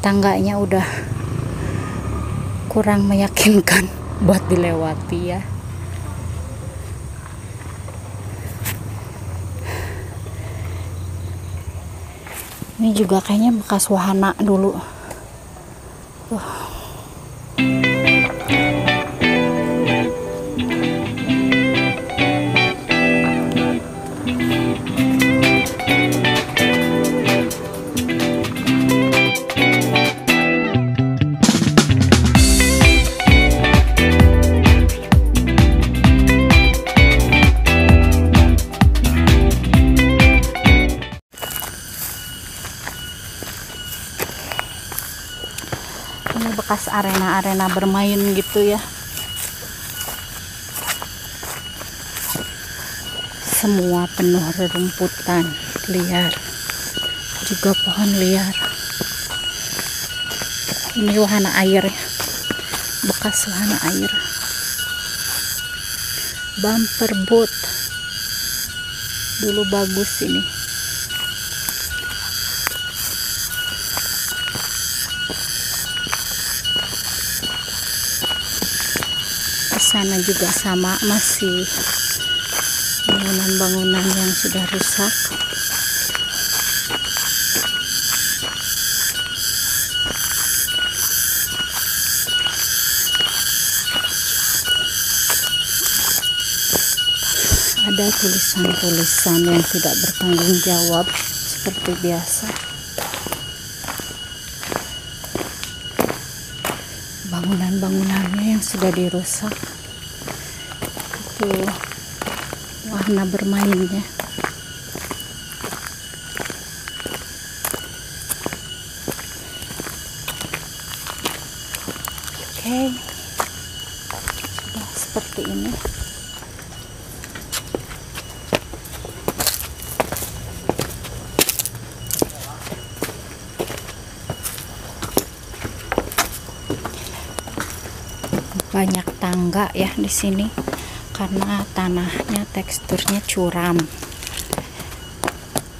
tangganya udah kurang meyakinkan buat dilewati ya. Ini juga kayaknya bekas wahana dulu. Tuh arena-arena bermain gitu ya. Semua penuh rerumputan liar. Juga pohon liar. Ini wahana air ya. Bekas wahana air. Bumper boat. Dulu bagus ini sana juga sama masih bangunan-bangunan yang sudah rusak. Ada tulisan-tulisan yang tidak bertanggung jawab seperti biasa. Bangunan-bangunannya yang sudah dirusak itu warna bermainnya oke. Sudah seperti ini. Banyak tangga ya di sini karena tanahnya teksturnya curam.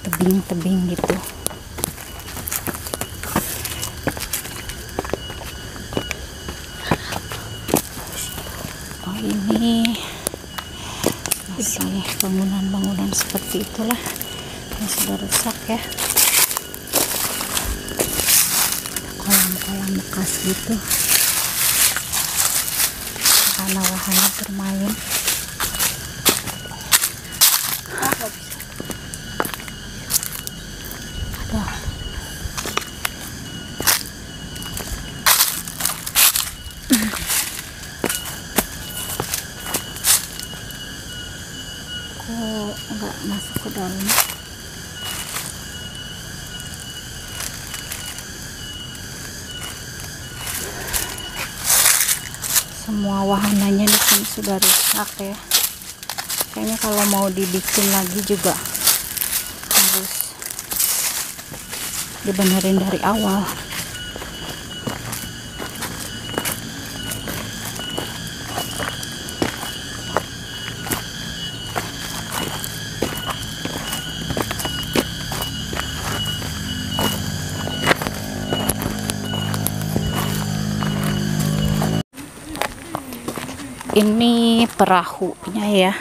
Tebing-tebing gitu. Oh ini masih bangunan-bangunan seperti itulah. Yang sudah rusak ya. Kolam-kolam bekas gitu. Wahana-wahana bermain ada kok nggak masuk ke dalam semua wahananya di sini sudah rusak ya. Kayaknya kalau mau dibikin lagi juga harus dibenerin dari awal ini perahunya ya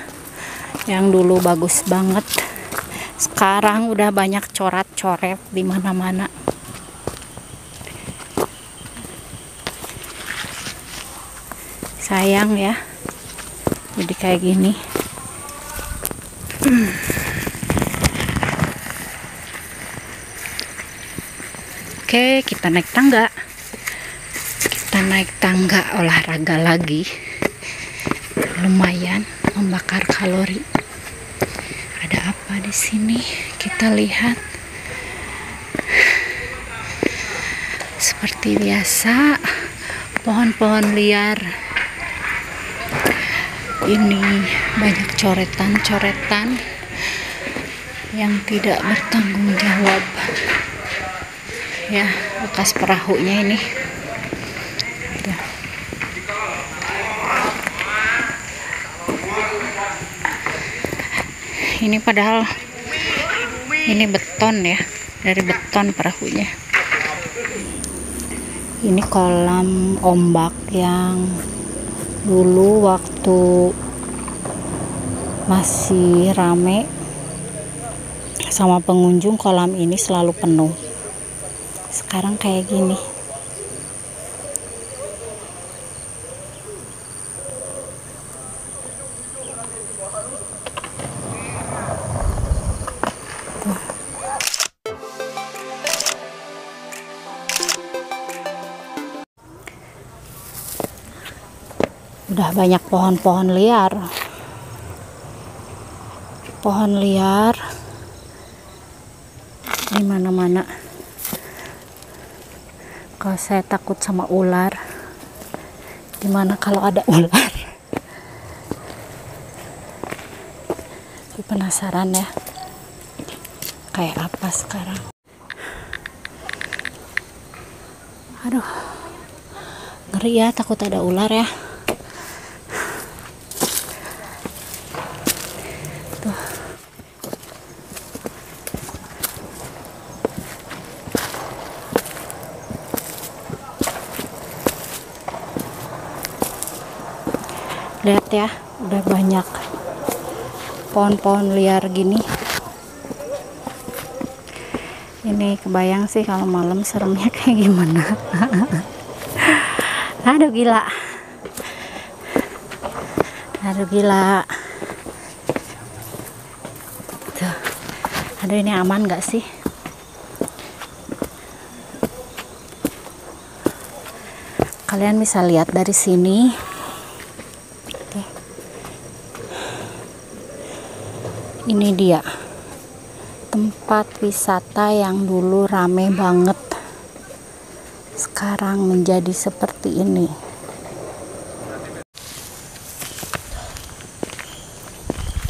yang dulu bagus banget. Sekarang udah banyak coret-coret di mana-mana. Sayang ya jadi kayak gini. Oke kita naik tangga. Kita naik tangga olahraga lagi lumayan membakar kalori. Ada apa di sini? Kita lihat. Seperti biasa, pohon-pohon liar. Ini banyak coretan-coretan yang tidak bertanggung jawab. Ya, bekas perahunya ini. Ini padahal ini beton ya dari beton perahunya. Ini kolam ombak yang dulu waktu masih rame sama pengunjung kolam ini selalu penuh. Sekarang kayak gini udah banyak pohon-pohon liar. Pohon liar. Di mana-mana. Kalau saya takut sama ular gimana kalau ada ular? Saya penasaran ya. Kayak apa sekarang? Aduh. Ngeri ya takut ada ular ya lihat ya udah banyak pohon-pohon liar gini. Ini kebayang sih kalau malam seremnya kayak gimana. Aduh gila. Aduh gila. Tuh. aduh ini aman gak sih? Kalian bisa lihat dari sini ini dia. Tempat wisata yang dulu rame banget. Sekarang menjadi seperti ini.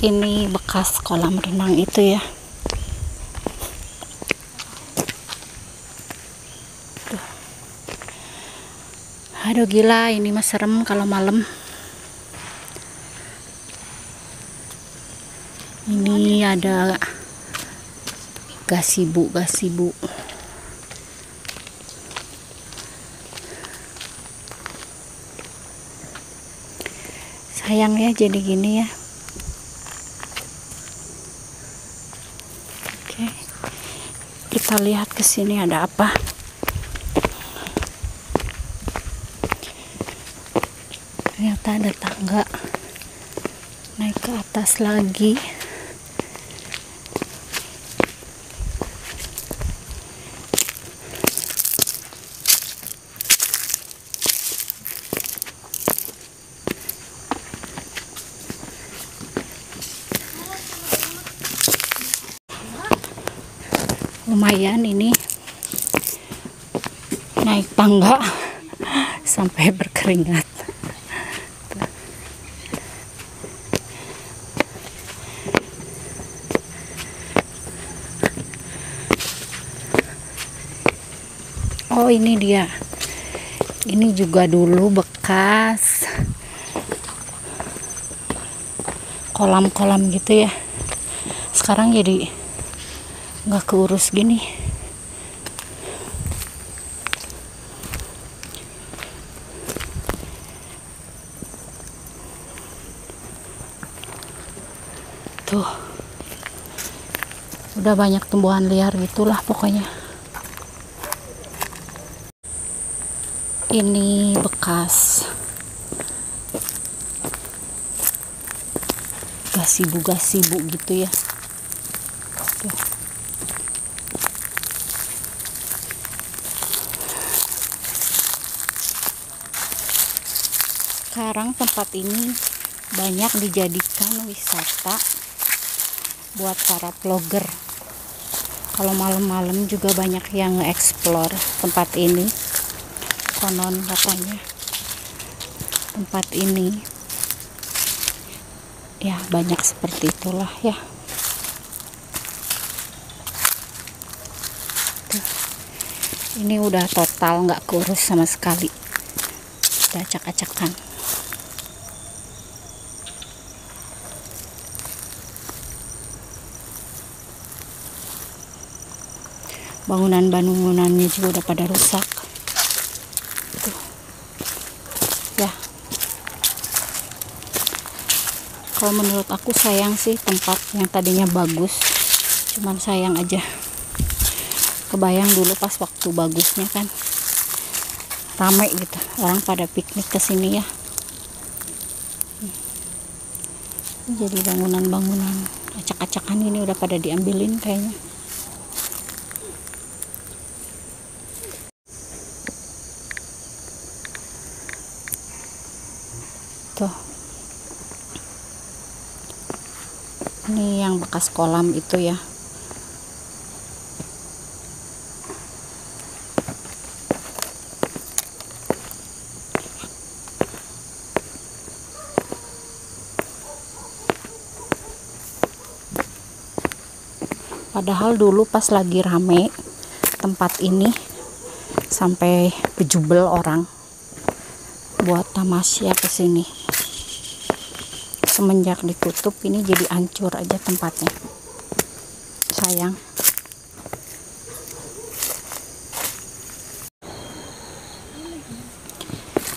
Ini bekas kolam renang itu ya. Aduh. Gila. Ini mah serem kalau malam ini ada gasibu gasibu sayang ya jadi gini ya. Oke kita lihat ke sini ada apa. Ternyata ada tangga. Naik ke atas lagi lumayan ini. Naik tangga sampai berkeringat. Oh ini dia. Ini juga dulu bekas kolam-kolam gitu ya. Sekarang jadi nggak keurus gini. Tuh. Udah banyak tumbuhan liar gitulah pokoknya. Ini bekas gasibu-gasibu gitu ya sekarang tempat ini banyak dijadikan wisata buat para vlogger. Kalau malam-malam juga banyak yang explore tempat ini. Konon katanya. Tempat ini. Ya banyak seperti itulah ya. Ini udah total nggak kurus sama sekali. Udah acak-acakan bangunan-bangunannya juga udah pada rusak. Tuh ya. Kalau menurut aku sayang sih tempat yang tadinya bagus. Cuman sayang aja. Kebayang dulu pas waktu bagusnya kan. Ramai gitu. Orang pada piknik ke sini ya. Jadi bangunan-bangunan acak-acakan ini udah pada diambilin kayaknya. Ini yang bekas kolam itu ya. Padahal dulu pas lagi rame tempat ini sampai bejubel orang buat tamasya ke sini semenjak ditutup ini jadi hancur aja tempatnya. Sayang.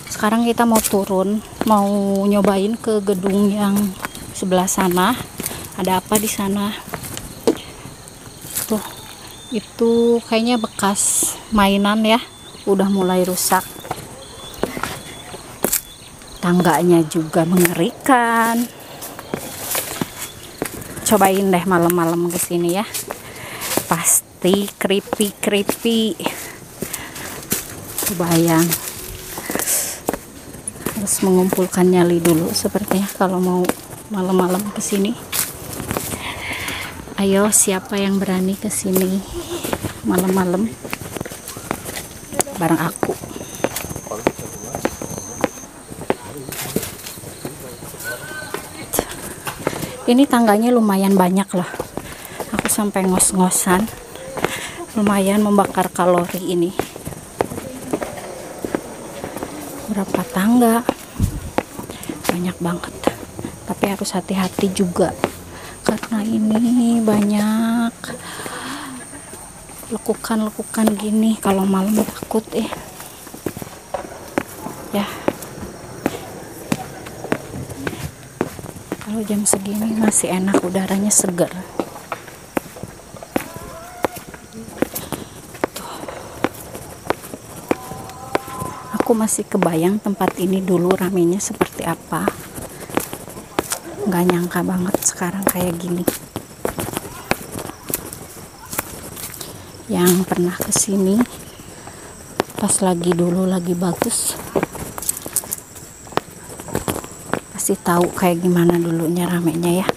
Sekarang kita mau turun mau nyobain ke gedung yang sebelah sana. Ada apa di sana? Tuh itu kayaknya bekas mainan ya. Udah mulai rusak tangganya juga mengerikan. Cobain deh malam-malam ke sini ya. Pasti creepy creepy bayang harus mengumpulkan nyali dulu sepertinya kalau mau malam-malam ke sini ayo siapa yang berani ke sini malam-malam? Bareng aku ini tangganya lumayan banyak loh aku sampai ngos-ngosan. Lumayan membakar kalori ini. Berapa tangga? Banyak banget. Tapi harus hati-hati juga. Karena ini banyak lekukan-lekukan gini. Kalau malam takut eh kalau jam segini masih enak udaranya segar aku masih kebayang tempat ini dulu ramenya seperti apa. Nggak nyangka banget sekarang kayak gini. Yang pernah ke sini pas lagi dulu lagi bagus pasti tahu kayak gimana dulunya ramenya ya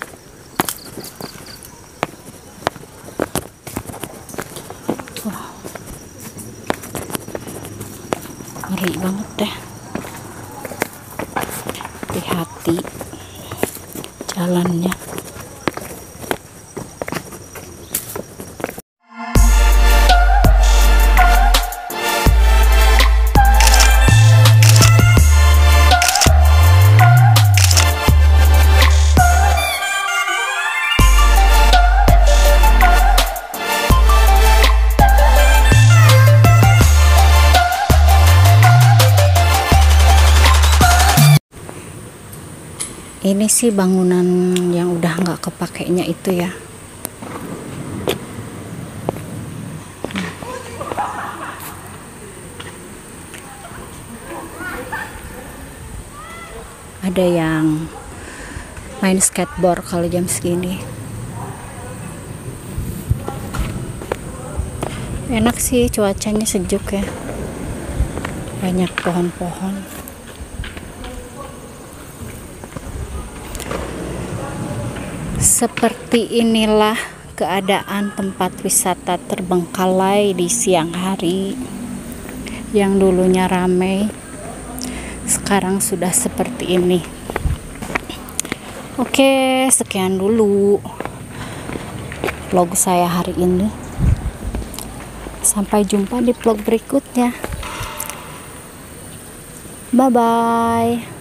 ini sih bangunan yang udah nggak kepakainya itu ya. Ada yang main skateboard kalau jam segini. Enak sih cuacanya sejuk ya. Banyak pohon-pohon Seperti inilah keadaan tempat wisata terbengkalai di siang hari yang dulunya ramai sekarang sudah seperti ini. Oke, sekian dulu vlog saya hari ini. Sampai jumpa di vlog berikutnya. Bye bye.